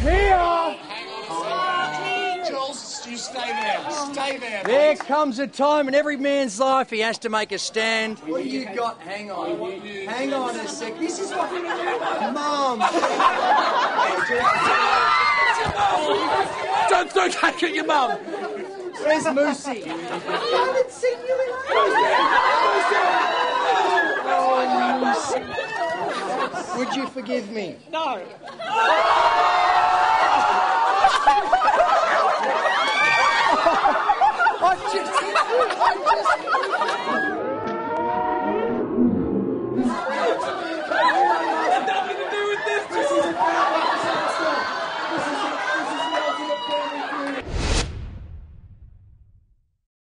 Here. You stay there. Stay there. There comes a time in every man's life he has to make a stand. What do you got? Hang on. Hang on a sec. This is what Mum. Don't throw cake at your mum. Where's Moosey? I haven't seen you in ages. Moosey! Would you forgive me? No.